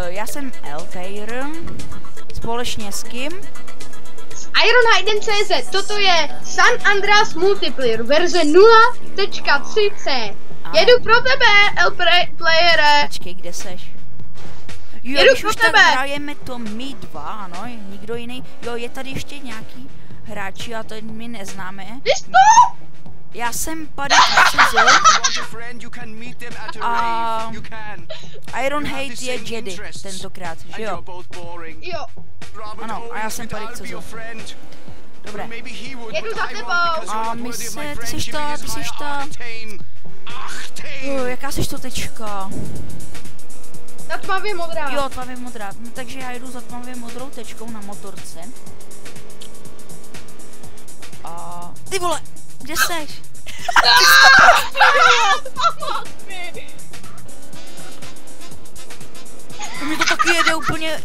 Uh, já jsem Elkair, společně s kým? S Ironhiden.cz, toto je San Andreas Multiplayer verze 0.3c. Jedu pro tebe, L playere. Počkej, kde seš? Jo, Jedu když pro už tebe. tak hrajeme to my dva, ano, nikdo jiný. Jo, je tady ještě nějaký hráči a to my neznáme. Vystup! Já jsem Padek CZ, want a Um. Iron Hate the je Jedi tentokrát, že jo? Jo, Ano, a já jsem CZ. friend. Dobré. Jedu za tebou. A my se- my ty jsi ta, ty my jsi ta. Jo, jaká seš to tečka? ta tmavě modrá. Jo, tmavě modrá. No, takže já jdu za tmavě modrou tečkou na motorce. A... Ty vole, kde seš? Mi to taky jede úplně...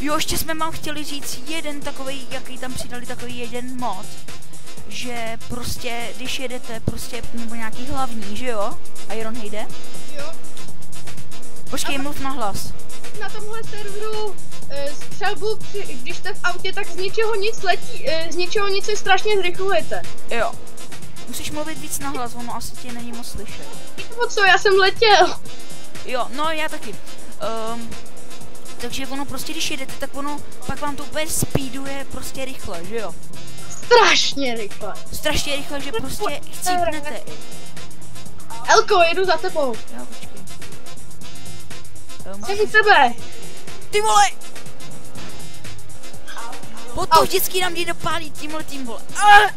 Jo, ještě jsme vám chtěli říct jeden takový, jaký tam přidali takový jeden mod. Že prostě, když jedete prostě, nebo nějaký hlavní, že jo? Iron jde? Jo. Počkej, mluv na hlas. Na tomhle serveru eh, střelbu, když jste v autě, tak z ničeho nic letí, eh, z ničeho nic se strašně zrychlujete. Jo. Musíš mluvit víc na hlas, ono asi tě není moc slyšet. Nebo co, já jsem letěl. Jo, no já taky. Um, takže ono prostě, když jedete, tak ono pak vám to úplně speeduje prostě rychle, že jo? Strašně rychle. Strašně rychle, že prostě chcípnete. Elko, jedu za tebou. Jo, počkej. Um, Jsem u tebe. ty vole! Po to vždycky nám jde dopálí tímhle tím vole. Ah!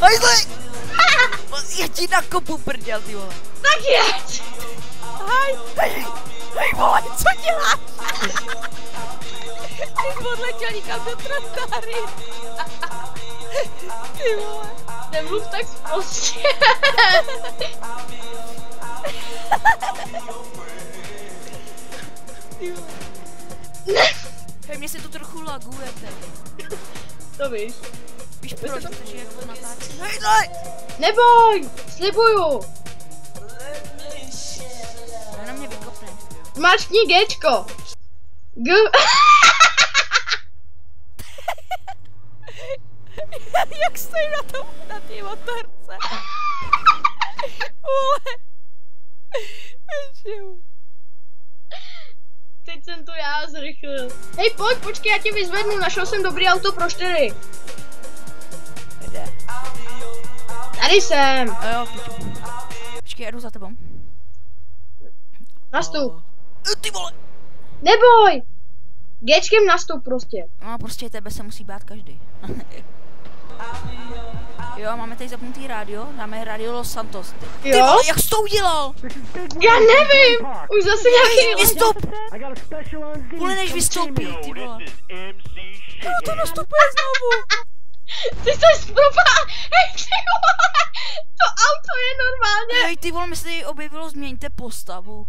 Hajzle! Já ti na kopu prděl, ty vole. Tak jeď. Hej, hej, hej vole, co děláš? Ty jsi odletěl někam do trotary. Ty vole. Nemluv tak prostě. Hej, mně se to trochu laguje teď. to víš. Víš proč, protože jak to natáčí. Hej, daj! Neboj, slibuju. Na mě vykopne. Gčko. G... jak stojím na tom, na té motorce. Vole. Teď jsem to já zrychlil. Hej, pojď, počkej, já tě vyzvednu, našel jsem dobrý auto pro čtyři. Tady jsem. A jo, pojď. Počkej, já jdu za tebou. Nastup. E, Ty vole! Neboj. Gčkem nastup prostě. No prostě tebe se musí bát každý. jo, máme tady zapnutý rádio, dáme Radio Los Santos. Ty, ty Jo? vole, jak jsi to udělal? Já nevím. Už zase nějaký... Z. Kvůli než vystoupí, ty vole. Jo, to nastupuje znovu. Ty jsi propá... Hej, ty vole. To auto je normálně. Hej, ty vole, mi se tady objevilo, změňte postavu.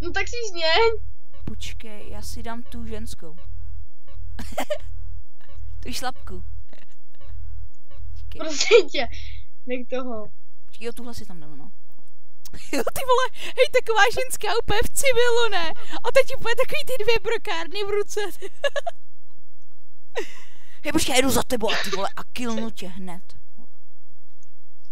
No tak si změň. Počkej, já si dám tu ženskou. tu šlapku. Počkej, Prosím tě. Nech toho. počkej, jo, tuhle si tam dám, no. Jo, ty vole, hej, taková ženská úplně v civilu, ne? A teď úplně takový ty dvě brokárny v ruce. hej, počkej, já jdu za tebou, a ty vole, a killnu tě hned.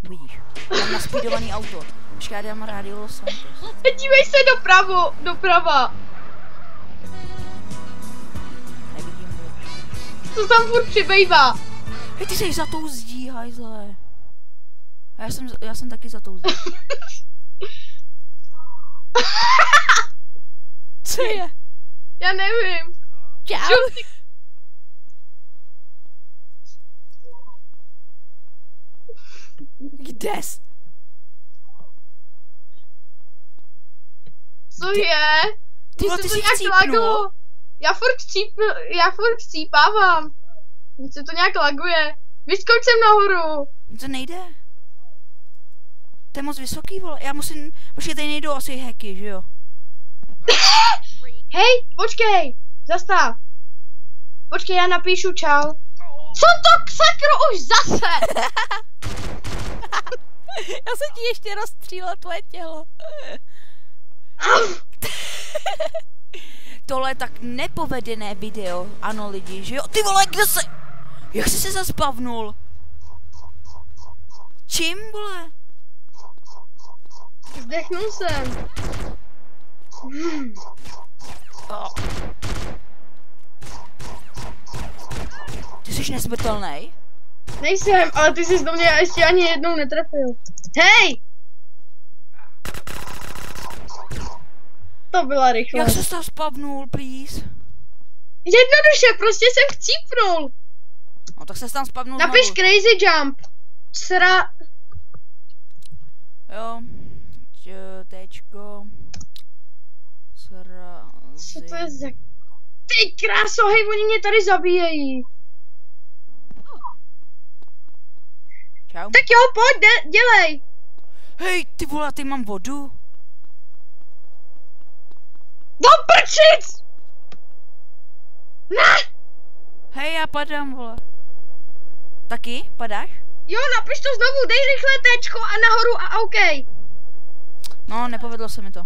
Vidíš, mám naspídovaný auto. Počkej, já dám Radio Los Santos. Dívej se dopravo, doprava. Nevidím ho. Co tam furt přibývá? Hej, ty jsi za tou zdí, hajzle. A já jsem, já jsem taky za tou zdí. Co je? Já nevím. Čau. Žlutý. Kde jsi? Co je? Ty se ty to nějak chcípnul? laglo. Já furt chcípnu, já furt chcípávám. Mně se to nějak laguje. Vyskoč sem nahoru. To nejde. To je moc vysoký, vole. Já musím... Počkej, tady nejdou asi hacky, že jo? Hej, počkej. Zastav. Počkej, já napíšu čau. Co to sakro už zase? Já se ti ještě rozstřílel tvoje tělo. tohle je tak nepovedené video, ano lidi, že jo? Ty vole, kde se... Jak jsi se zaspavnul? Čím, vole? Zdechnul jsem. Oh. Ty jsi nesmrtelný? Nejsem, ale ty jsi do mě ještě ani jednou netrefil. Hej! To byla rychle. Jak se tam spavnul, please? Jednoduše, prostě jsem chcípnul. No tak se tam spavnul Napiš znovu. crazy jump. Sra... Jo. Č- Tečko. Srazy. Co to je za... Ty kráso, hej, oni mě tady zabíjejí. Čau. Tak jo, pojď, de- dělej. Hej, ty vole, ty mám vodu. Do prčic! Ne! Hej, já padám, vole. Taky? Padáš? Jo, napiš to znovu, dej rychle tečko a nahoru a OK. No, nepovedlo se mi to.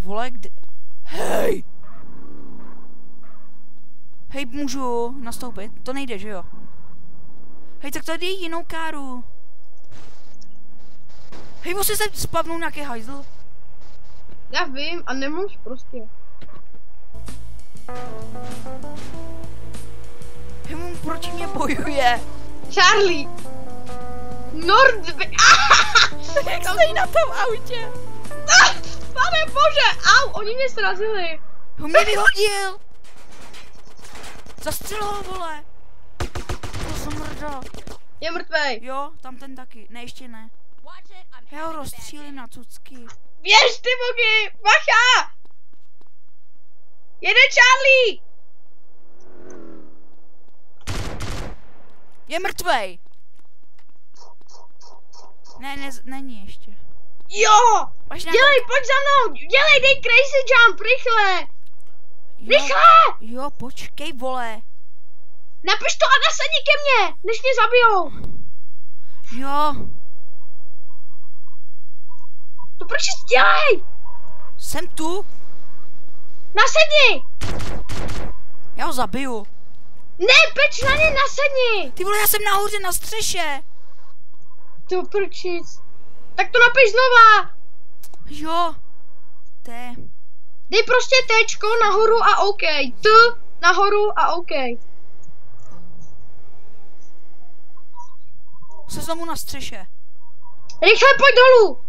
Vole, kde... Hej! Hej, můžu nastoupit? To nejde, že jo? Hej, tak tady je jinou káru. Hej, musí se spavnout nějaký hajzl. Já vím a nemůžu prostě. Hej, on proti mě bojuje. Charlie! Nordby... Jak stojí na tom autě? Pane bože, au, oni mě srazili. On mě vyhodil! Zastřel ho, vole! To jsem mrda. Je mrtvej. Jo, tam ten taky. Ne, ještě ne. Já ho rozstřílím na cucky. Běž ty boky, bacha! Jede Charlie! Je mrtvej! Ne, ne, není ještě. Jo! Máš. Dělej, pojď za mnou! Dělej, dej crazy jump, rychle! Jo, Rychle! jo, počkej, vole. Napiš to a nasadni ke mně, než mě zabijou. Jo, To proč dělej? jsem tu. Nasedni! Já ho zabiju. Ne, peč na ně nasedni! Ty vole, já jsem nahoře na střeše. To prčic. Tak to napiš znova. Jo. Té. Dej prostě tečko nahoru a OK. T nahoru a OK. Se znovu na střeše. Rychle pojď dolů.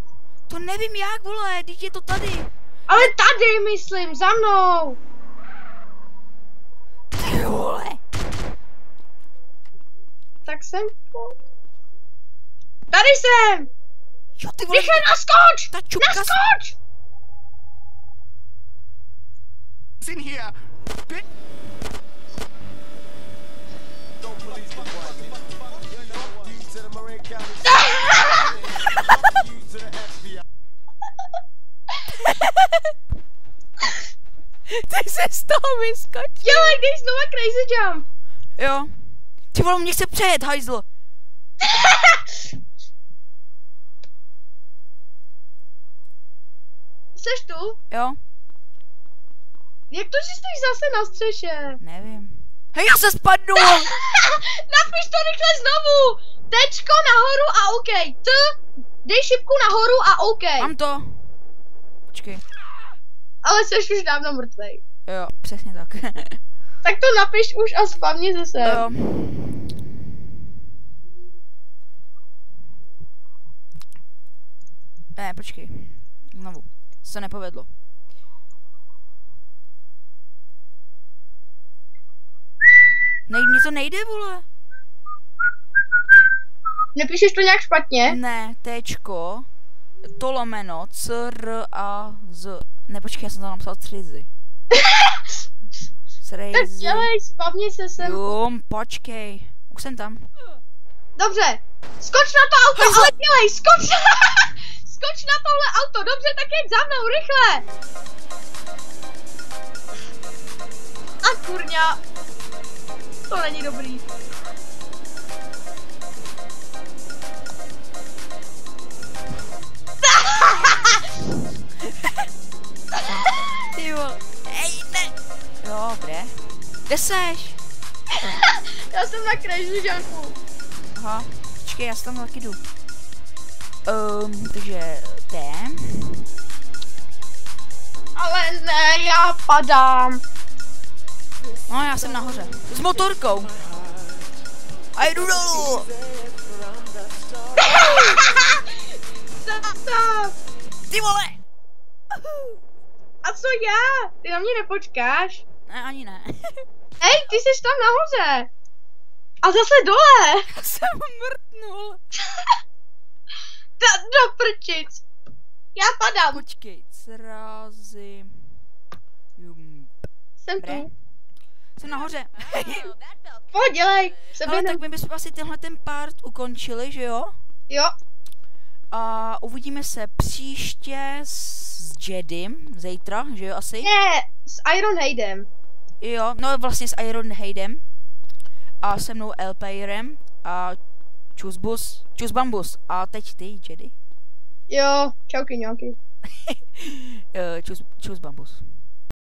To nevím jak, vole, teď je to tady. Ale tady, myslím, za mnou. Ty vole. Tak jsem po... Tady jsem. Jo, ty vole. Rychle naskoč. Ta čupka... s- Naskoč. In here. Bit. Ty se z toho vyskoč. Dělej, dej znova crazy jump. Jo. Ty vole, mě chce přejet, hajzl. Seš tu? Jo, Jak to, že jsi zase na střeše? nevím. Hej, já se spadnu. Napiš to rychle znovu! Tečko nahoru a OK. T, dej šipku nahoru a OK. Mám to. Počkej. Ale jsi už dávno mrtvej. Jo, přesně tak. Tak to napiš už a spavni zase. jo. Ne, počkej. Znovu. Se nepovedlo. Nej, mně to nejde, vole. Nepíšeš to nějak špatně? Ne, tečko, to lomeno, c, r, a, z. Ne, počkej, já jsem to napsal třizy. Tak Crazy. dělej, spavni se sem. Jum, počkej. Už jsem tam. Dobře, skoč na to auto, ale dělej, skoč Skoč na tohle auto, dobře, tak jeď za mnou, rychle. A kurňa. to není dobrý. Ty vole. Ej, ne. Dobré. Kde seš? Já jsem na crash jumpu. Aha, počkej, já se tam taky jdu. Um, takže ten. Ale ne, já padám. No, já jsem nahoře. S motorkou. A jdu dolů. Ty vole. A co já? Ty na mě nepočkáš? Ne, ani ne. Hej, ty jsi tam nahoře. A zase dole. Já jsem mrtnul. Ta, do prčic. Já padám. Počkej, srazy. Jum. Jsem Dobré. tu. Jsem nahoře. Pojď, dělej. Ale tak my bychom asi tenhle ten part ukončili, že jo? Jo. A uvidíme se příště s Jedym, zítra, že jo asi? Ne, s Iron Haidem. Jo, no vlastně s Iron Haydem a se mnou Elpairem a Čusbus, Čusbambus a teď ty, Jedy. Jo, čauky nějaký. Eh, Čus, Čusbambus.